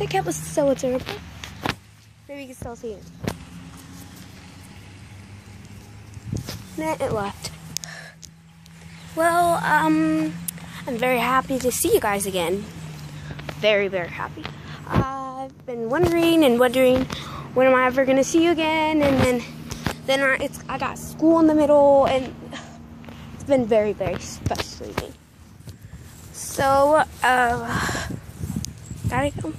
That cat was so adorable. Maybe you can still see it. Nah, it left. Well, um, I'm very happy to see you guys again. Very, very happy. I've been wondering and wondering when am I ever gonna see you again, and then then I, it's I got school in the middle, and it's been very, very special to me. So, uh, gotta go.